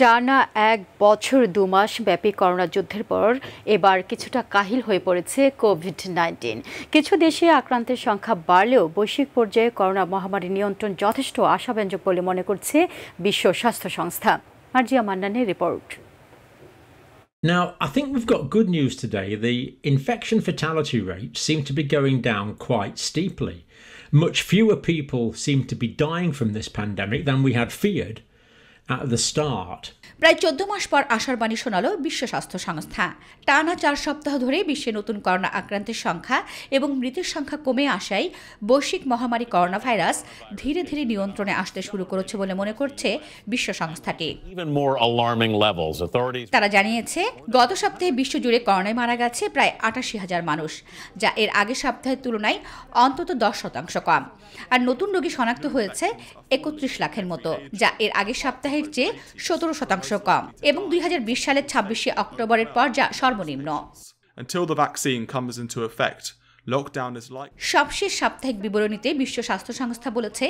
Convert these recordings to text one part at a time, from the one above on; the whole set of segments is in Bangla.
টানা এক বছর দু মাস ব্যাপী করোনা যুদ্ধের পর এবার কিছুটা কাহিল হয়ে পড়েছে কোভিড নাইন্টিন কিছু দেশে আক্রান্তের সংখ্যা বাড়লেও বৈশ্বিক পর্যায়ে করোনা মহামারী নিয়ন্ত্রণ যথেষ্ট আশাব্যঞ্জক বলে মনে করছে বিশ্ব স্বাস্থ্য সংস্থা Marzia মান্নানের report Now, I think we've got good news today. The infection fatality rate seem to be going down quite steeply. Much fewer people seem to be dying from this pandemic than we had feared at the start. প্রায় চোদ্দ মাস পর আশার বাণী শোনালো বিশ্ব স্বাস্থ্য সংস্থা। টানা চার সপ্তাহ ধরে বিশ্বে নতুন করোনা আক্রান্তের সংখ্যা এবং মৃতের সংখ্যা কমে আসায় বৈশ্বিক মহামারী করোনা ভাইরাস ধীরে ধীরে নিয়ন্ত্রণে আসতে শুরু করেছে বলে মনে করছে বিশ্ব সংস্থাটি। তারা জানিয়েছে গত সপ্তাহে বিশ্বজুড়ে করোনায় মারা গেছে প্রায় আটাশি হাজার মানুষ যা এর আগের সপ্তাহের তুলনায় অন্তত দশ শতাংশ কম। আর নতুন রোগী শনাক্ত হয়েছে একত্রিশ লাখের মতো যা এর আগের সালের চেয়ে সতেরো শতাংশ কম এবং দুই হাজার বিশ সালের ছাব্বিশে অক্টোবরের পর যা সর্বনিম্ন। Until the সবশেষ সাপ্তাহিক বিবরণীতে বিশ্ব স্বাস্থ্য সংস্থা বলেছে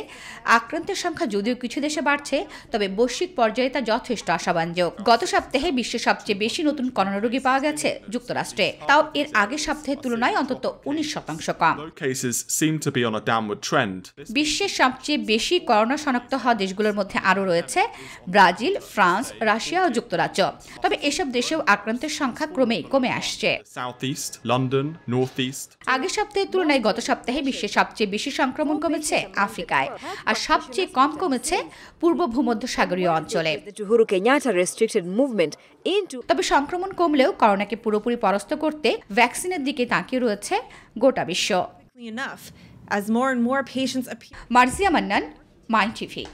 আক্রান্তের সংখ্যা যদিও কিছু দেশে বাড়ছে তবে বৈশ্বিক পর্যায়ে তা যথেষ্ট আশাবাঞ্জক গত সপ্তাহে বিশ্বে সবচেয়ে বেশি নতুন করোনা রোগী পাওয়া গেছে যুক্তরাষ্ট্রে। তাও এর আগের সপ্তাহের তুলনায় অন্তত উনিশ শতাংশ কম. বিশ্বের সবচেয়ে বেশি করোনা শনাক্ত হওয়া দেশগুলোর মধ্যে আরও রয়েছে ব্রাজিল ফ্রান্স রাশিয়া ও যুক্তরাজ্য। তবে এসব দেশেও আক্রান্তের সংখ্যা ক্রমেই কমে আসছে. আগের সপ্তাহের তুলনায় গত সপ্তাহে বিশ্বের সবচেয়ে বেশি সংক্রমণ কমেছে আফ্রিকায় আর সবচেয়ে কম কমেছে পূর্ব ভূমধ্যসাগরীয় অঞ্চলে তবে সংক্রমণ কমলেও করোনাকে পুরোপুরি পরাস্ত করতে ভ্যাকসিনের দিকে তাকিয়ে রয়েছে গোটা বিশ্ব. মার্জিয়া মান্নান মাই টিভি